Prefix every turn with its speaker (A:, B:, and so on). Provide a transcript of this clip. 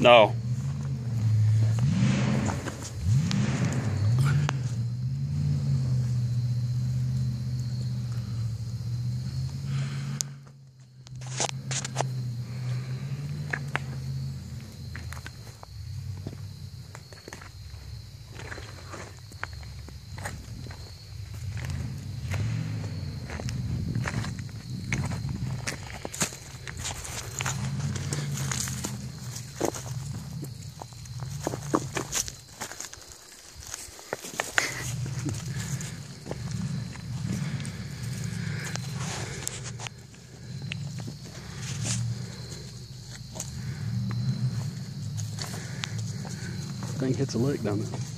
A: No. Thing hits a lick down there.